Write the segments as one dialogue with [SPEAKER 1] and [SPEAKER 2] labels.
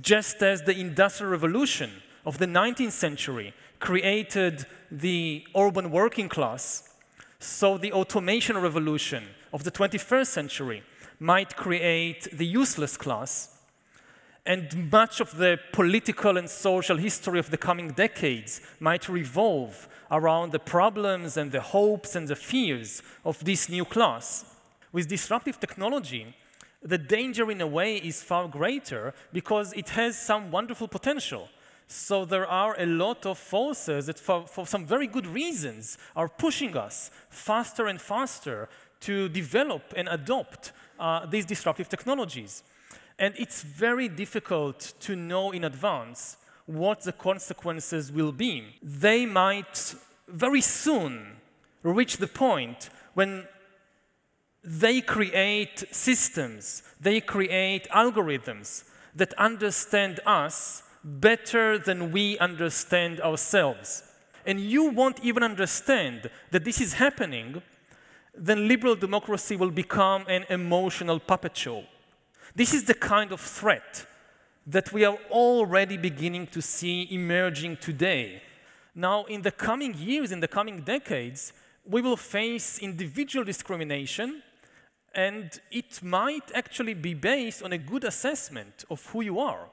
[SPEAKER 1] Just as the Industrial Revolution of the 19th century created the urban working class, so the automation revolution of the 21st century might create the useless class. And much of the political and social history of the coming decades might revolve around the problems and the hopes and the fears of this new class. With disruptive technology, the danger in a way is far greater because it has some wonderful potential. So there are a lot of forces that for, for, some very good reasons are pushing us faster and faster to develop and adopt uh, these disruptive technologies. And it's very difficult to know in advance what the consequences will be. They might very soon reach the point when they create systems, they create algorithms that understand us better than we understand ourselves. And you won't even understand that this is happening, then liberal democracy will become an emotional puppet show. This is the kind of threat that we are already beginning to see emerging today. Now, in the coming years, in the coming decades, we will face individual discrimination and it might actually be based on a good assessment of who you are.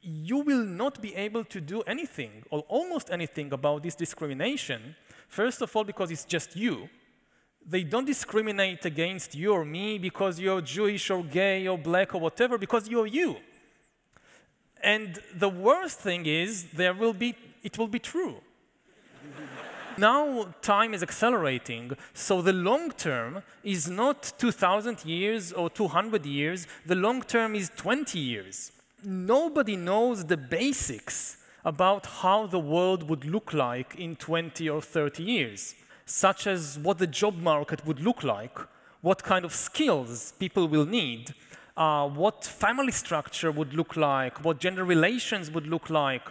[SPEAKER 1] You will not be able to do anything or almost anything about this discrimination, first of all, because it's just you. They don't discriminate against you or me because you're Jewish or gay or black or whatever, because you're you. And the worst thing is, there will be, it will be true. Now time is accelerating, so the long term is not 2,000 years or 200 years, the long term is 20 years. Nobody knows the basics about how the world would look like in 20 or 30 years, such as what the job market would look like, what kind of skills people will need, uh, what family structure would look like, what gender relations would look like.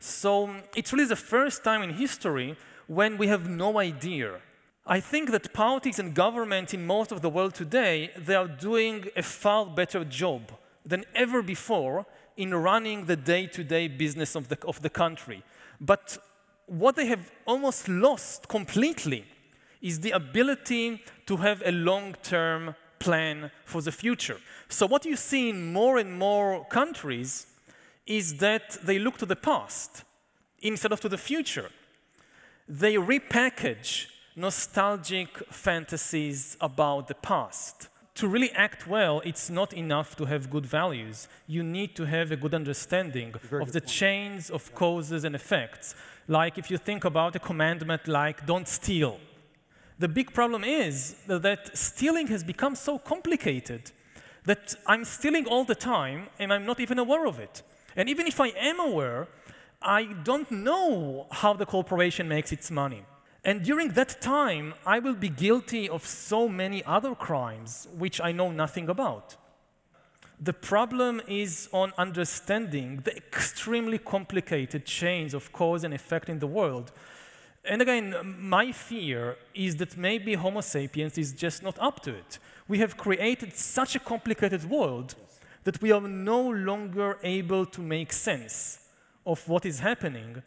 [SPEAKER 1] So it's really the first time in history when we have no idea. I think that politics and government in most of the world today, they are doing a far better job than ever before in running the day-to-day -day business of the, of the country. But what they have almost lost completely is the ability to have a long-term plan for the future. So what you see in more and more countries is that they look to the past instead of to the future they repackage nostalgic fantasies about the past. To really act well, it's not enough to have good values. You need to have a good understanding of the point. chains of yeah. causes and effects. Like if you think about a commandment like don't steal. The big problem is that stealing has become so complicated that I'm stealing all the time and I'm not even aware of it. And even if I am aware, I don't know how the corporation makes its money. And during that time, I will be guilty of so many other crimes which I know nothing about. The problem is on understanding the extremely complicated chains of cause and effect in the world. And again, my fear is that maybe Homo sapiens is just not up to it. We have created such a complicated world that we are no longer able to make sense of what is happening.